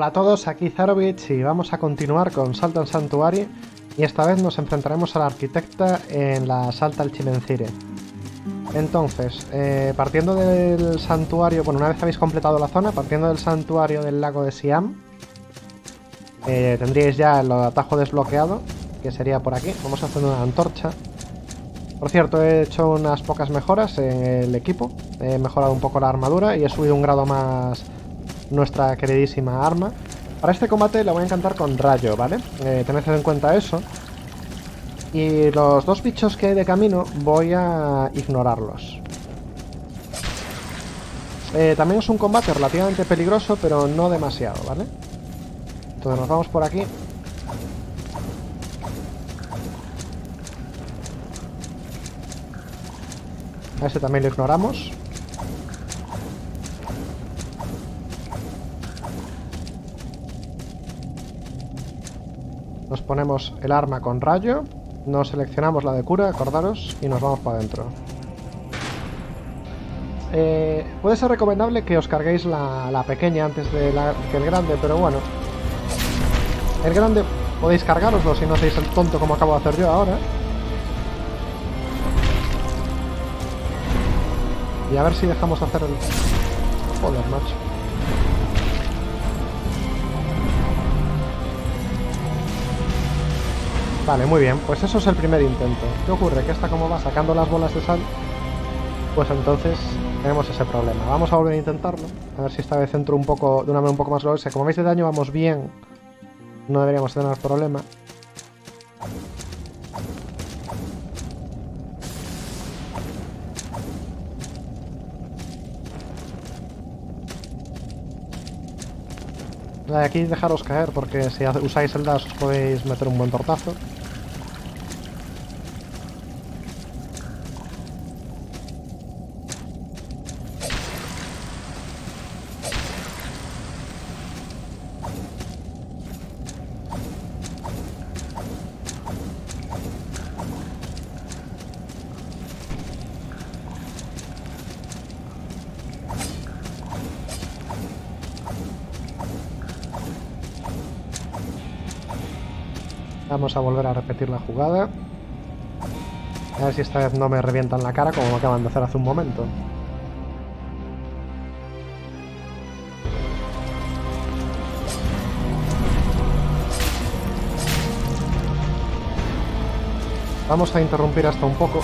Hola a todos, aquí Zarovich y vamos a continuar con Salto en Santuario y esta vez nos enfrentaremos a la arquitecta en la Salta al Chimencire. Entonces, eh, partiendo del santuario, bueno, una vez habéis completado la zona, partiendo del santuario del lago de Siam, eh, tendríais ya el atajo desbloqueado, que sería por aquí. Vamos a hacer una antorcha. Por cierto, he hecho unas pocas mejoras en el equipo. He mejorado un poco la armadura y he subido un grado más nuestra queridísima arma. Para este combate la voy a encantar con rayo, ¿vale? Eh, tened en cuenta eso. Y los dos bichos que hay de camino voy a ignorarlos. Eh, también es un combate relativamente peligroso, pero no demasiado, ¿vale? Entonces nos vamos por aquí. A ese también lo ignoramos. Nos ponemos el arma con rayo. Nos seleccionamos la de cura, acordaros, y nos vamos para adentro. Eh, puede ser recomendable que os carguéis la, pequeña antes que el grande, pero bueno. El grande podéis cargaroslo si no sois el tonto como acabo de hacer yo ahora. Y a ver si dejamos hacer el... Joder, macho. Vale, muy bien, pues eso es el primer intento. ¿Qué ocurre? Que esta como va sacando las bolas de sal, pues entonces tenemos ese problema. Vamos a volver a intentarlo, a ver si esta vez entro un poco, de una manera un poco más gloriosa. Como veis de daño vamos bien, no deberíamos tener problema. Aquí dejaros caer porque si usáis el dash os podéis meter un buen tortazo. Vamos a volver a repetir la jugada. A ver si esta vez no me revientan la cara como me acaban de hacer hace un momento. Vamos a interrumpir hasta un poco.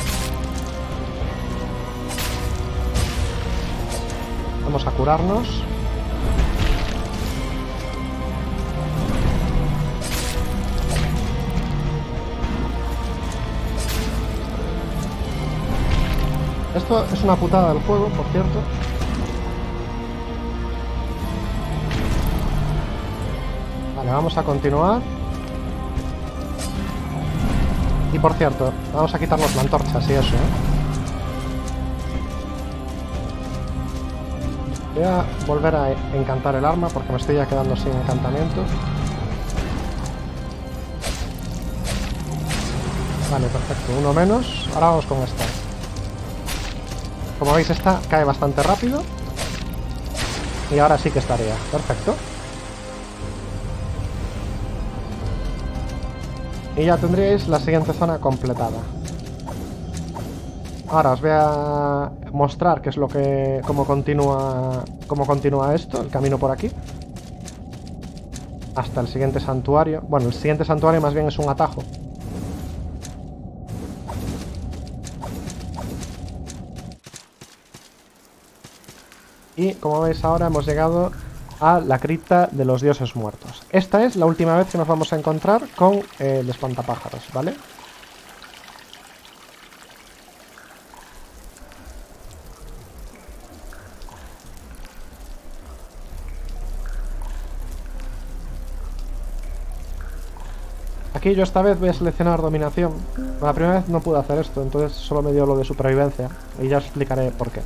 Vamos a curarnos. Esto es una putada del juego, por cierto. Vale, vamos a continuar. Y por cierto, vamos a quitarnos la antorcha, y eso, ¿eh? Voy a volver a encantar el arma porque me estoy ya quedando sin encantamiento. Vale, perfecto. Uno menos. Ahora vamos con esta. Como veis esta cae bastante rápido. Y ahora sí que estaría. Perfecto. Y ya tendríais la siguiente zona completada. Ahora os voy a mostrar qué es lo que. cómo continúa. cómo continúa esto, el camino por aquí. Hasta el siguiente santuario. Bueno, el siguiente santuario más bien es un atajo. Y como veis ahora hemos llegado a la cripta de los dioses muertos. Esta es la última vez que nos vamos a encontrar con el espantapájaros, ¿vale? Aquí yo esta vez voy a seleccionar dominación. La primera vez no pude hacer esto, entonces solo me dio lo de supervivencia. Y ya os explicaré por qué.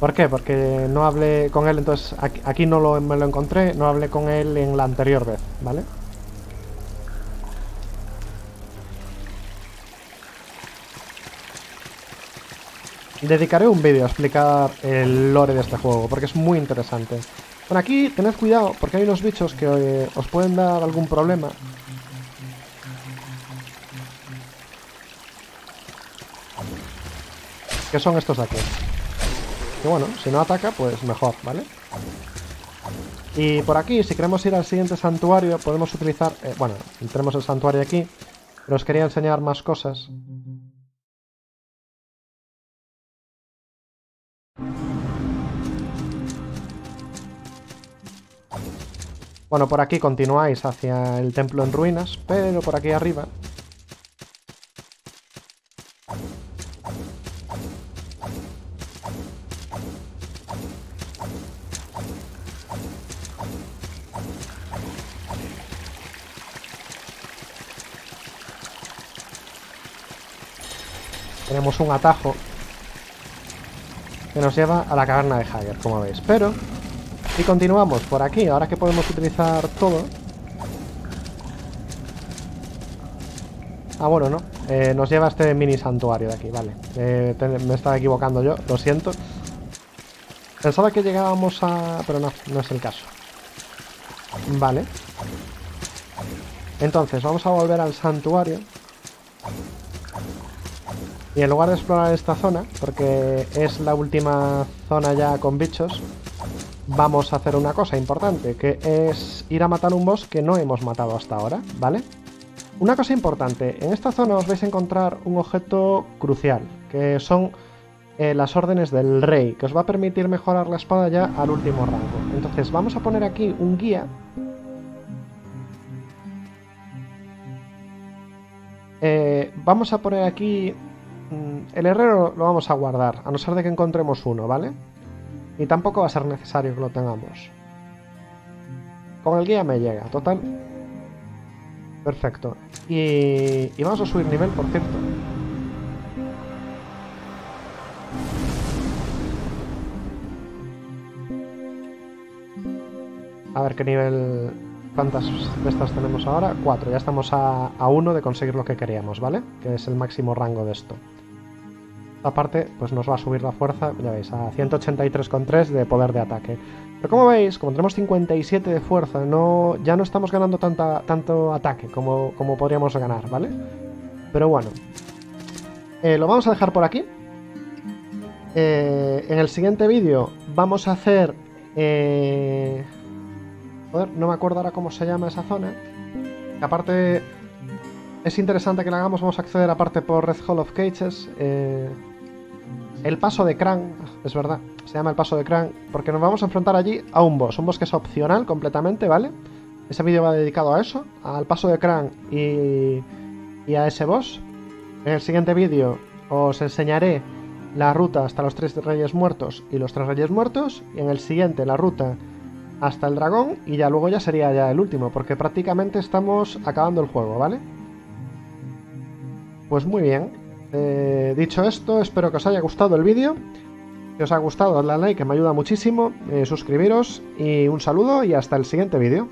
¿Por qué? Porque no hablé con él, entonces aquí, no lo, me lo encontré, no hablé con él en la anterior vez, ¿vale? Dedicaré un vídeo a explicar el lore de este juego, porque es muy interesante. Bueno, aquí tened cuidado porque hay unos bichos que eh, os pueden dar algún problema. Que son estos de aquí. Que bueno, si no ataca, pues mejor, ¿vale? Y por aquí, si queremos ir al siguiente santuario, podemos utilizar... Eh, bueno, tenemos el santuario aquí, pero os quería enseñar más cosas. Bueno, por aquí continuáis hacia el templo en ruinas, pero por aquí arriba... Tenemos un atajo que nos lleva a la caverna de Hager, como veis. Pero y continuamos por aquí, ahora que podemos utilizar todo. Ah, bueno, no. Eh, nos lleva a este mini santuario de aquí, vale. Eh, me estaba equivocando yo, lo siento. Pensaba que llegábamos a... Pero no, no es el caso. Vale. Entonces, vamos a volver al santuario. Y en lugar de explorar esta zona, porque es la última zona ya con bichos, vamos a hacer una cosa importante, que es ir a matar un boss que no hemos matado hasta ahora, ¿vale? Una cosa importante, en esta zona os vais a encontrar un objeto crucial, que son eh, las órdenes del rey, que os va a permitir mejorar la espada ya al último rango. Entonces vamos a poner aquí un guía. Eh, vamos a poner aquí... Mm, el herrero lo vamos a guardar, a no ser de que encontremos uno, ¿vale? Y tampoco va a ser necesario que lo tengamos. Con el guía me llega, total. Perfecto. Y, y vamos a subir nivel, por cierto. A ver qué nivel... ¿Cuántas de estas tenemos ahora? Cuatro. Ya estamos a, a uno de conseguir lo que queríamos, ¿vale? Que es el máximo rango de esto aparte pues nos va a subir la fuerza, ya veis, a 183,3 de poder de ataque. Pero como veis, como tenemos 57 de fuerza, no, ya no estamos ganando tanta, tanto ataque como, como podríamos ganar, ¿vale? Pero bueno. Eh, lo vamos a dejar por aquí. Eh, en el siguiente vídeo vamos a hacer... Eh... Joder, no me acuerdo ahora cómo se llama esa zona. Aparte, es interesante que la hagamos. Vamos a acceder aparte por Red Hall of Cages. Eh, el paso de Krang, es verdad, se llama el paso de Krang, porque nos vamos a enfrentar allí a un boss, un boss que es opcional completamente, ¿vale? Ese vídeo va dedicado a eso, al paso de Krang y, y a ese boss. En el siguiente vídeo os enseñaré la ruta hasta los tres reyes muertos y los tres reyes muertos, y en el siguiente la ruta hasta el dragón, y ya luego ya sería ya el último, porque prácticamente estamos acabando el juego, ¿vale? Pues muy bien, eh, dicho esto, espero que os haya gustado el vídeo. Si os ha gustado, dadle like que me ayuda muchísimo, eh, suscribiros y un saludo y hasta el siguiente vídeo.